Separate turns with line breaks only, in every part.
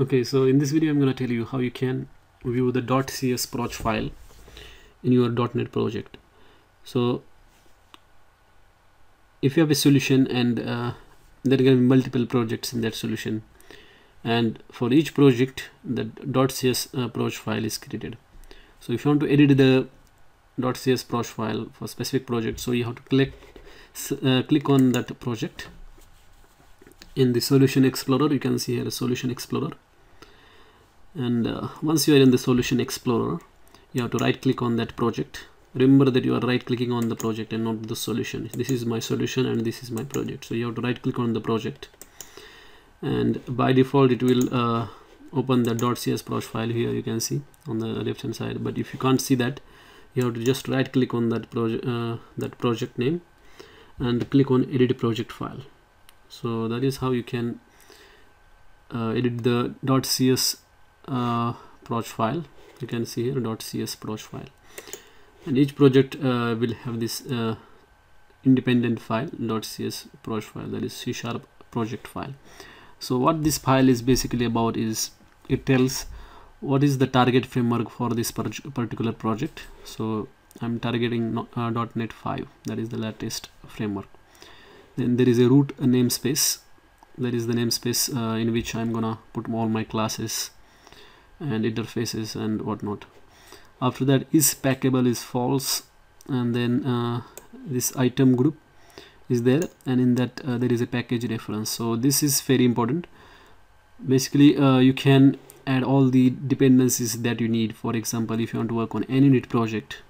okay so in this video i'm going to tell you how you can view the .cs proj file in your .NET project. So if you have a solution and uh, there are going to be multiple projects in that solution and for each project the .cs uh, proj file is created. So if you want to edit the .cs proj file for specific project so you have to click uh, click on that project in the solution explorer you can see here a solution explorer. And uh, once you are in the solution explorer you have to right click on that project. Remember that you are right clicking on the project and not the solution. This is my solution and this is my project. So you have to right click on the project. And by default it will uh, open the .cs proj file here you can see on the left hand side. But if you can't see that you have to just right click on that project uh, that project name and click on edit project file so that is how you can uh, edit the .cs uh, proj file. You can see here .cs proj file. And each project uh, will have this uh, independent file .cs proj file that is C sharp project file. So what this file is basically about is it tells what is the target framework for this particular project. So I'm targeting uh, .NET 5 that is the latest framework then there is a root namespace. That is the namespace uh, in which I'm gonna put all my classes and interfaces and whatnot. After that is packable is false. And then uh, this item group is there. And in that uh, there is a package reference. So this is very important. Basically uh, you can add all the dependencies that you need. For example if you want to work on any unit project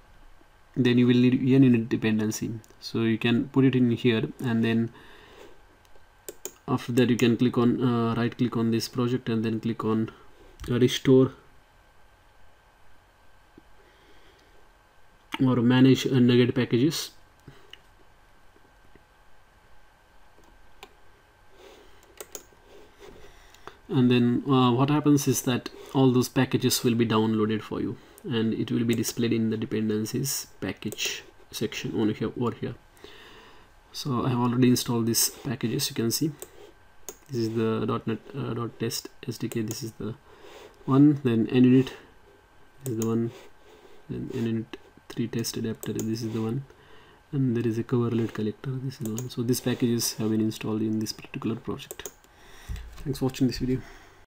then you will need NUnit dependency. So you can put it in here and then after that you can click on uh, right click on this project and then click on restore or manage uh, NuGet packages. And then uh, what happens is that all those packages will be downloaded for you and it will be displayed in the dependencies package section on here over here. So I have already installed these packages you can see. This is the .NET uh, .test SDK this is the one then NUnit is the one then NUnit 3 test adapter this is the one and there is a coverlet collector this is the one. So these packages have been installed in this particular project. Thanks for watching this video